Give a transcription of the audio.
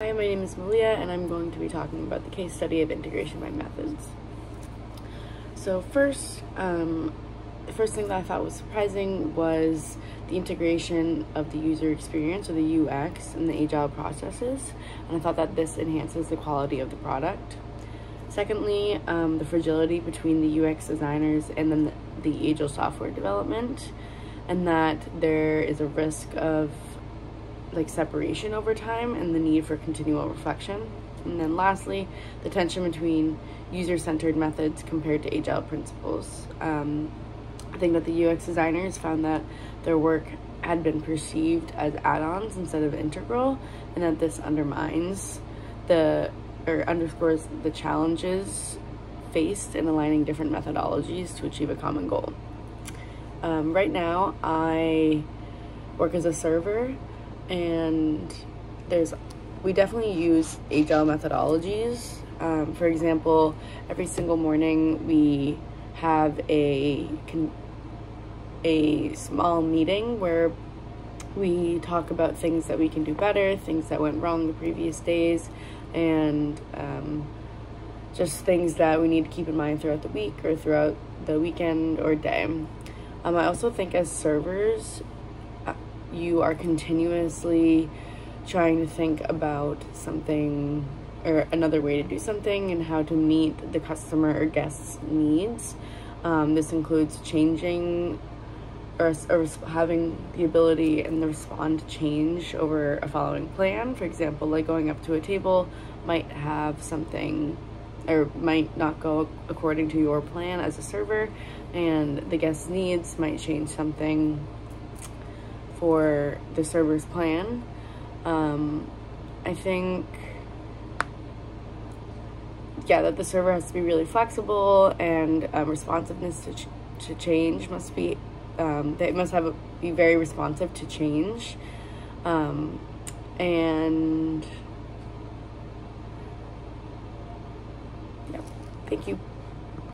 Hi, my name is Malia, and I'm going to be talking about the case study of integration by methods. So first, um, the first thing that I thought was surprising was the integration of the user experience or the UX and the agile processes, and I thought that this enhances the quality of the product. Secondly, um, the fragility between the UX designers and then the, the agile software development, and that there is a risk of like separation over time and the need for continual reflection. And then lastly, the tension between user-centered methods compared to agile principles. Um, I think that the UX designers found that their work had been perceived as add-ons instead of integral, and that this undermines the or underscores the challenges faced in aligning different methodologies to achieve a common goal. Um, right now, I work as a server and there's we definitely use agile methodologies. Um, for example every single morning we have a a small meeting where we talk about things that we can do better things that went wrong the previous days and um, just things that we need to keep in mind throughout the week or throughout the weekend or day. Um, i also think as servers you are continuously trying to think about something or another way to do something and how to meet the customer or guest's needs. Um, this includes changing or, or, having the ability and the respond to change over a following plan. For example, like going up to a table might have something or might not go according to your plan as a server and the guest's needs might change something for the server's plan. Um, I think, yeah, that the server has to be really flexible and um, responsiveness to, ch to change must be, um, they must have a, be very responsive to change. Um, and yeah, thank you.